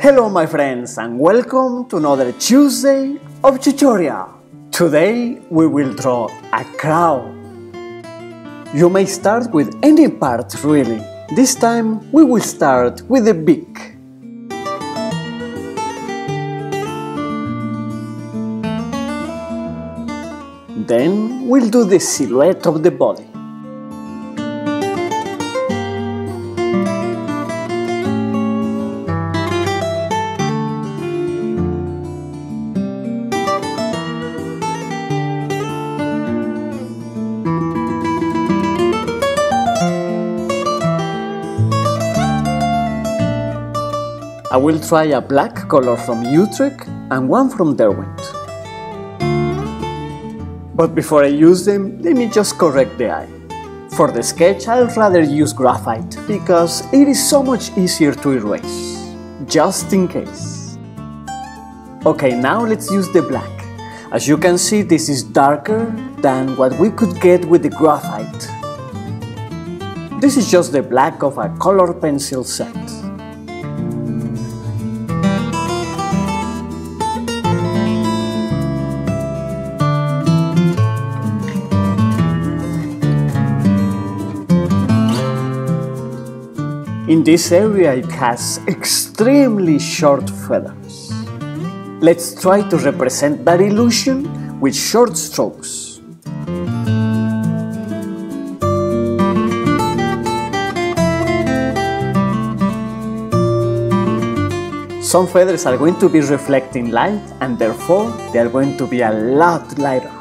Hello my friends and welcome to another Tuesday of tutorial. Today we will draw a crow. You may start with any part really. This time we will start with the beak. Then we'll do the silhouette of the body. I will try a black color from Utrecht and one from Derwent. But before I use them, let me just correct the eye. For the sketch, I'll rather use graphite because it is so much easier to erase, just in case. Okay, now let's use the black. As you can see, this is darker than what we could get with the graphite. This is just the black of a color pencil set. In this area it has extremely short feathers. Let's try to represent that illusion with short strokes. Some feathers are going to be reflecting light and therefore they are going to be a lot lighter.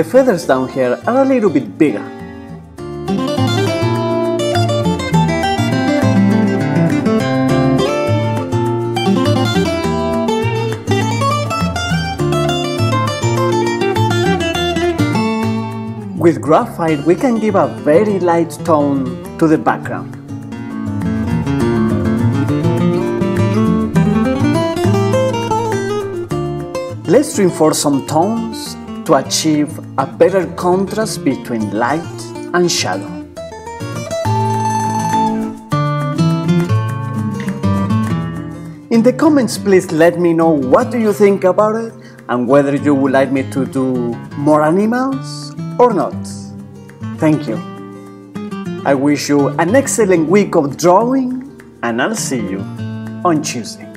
The feathers down here are a little bit bigger. With graphite we can give a very light tone to the background. Let's reinforce some tones to achieve a better contrast between light and shadow. In the comments please let me know what do you think about it and whether you would like me to do more animals or not. Thank you. I wish you an excellent week of drawing and I'll see you on Tuesday.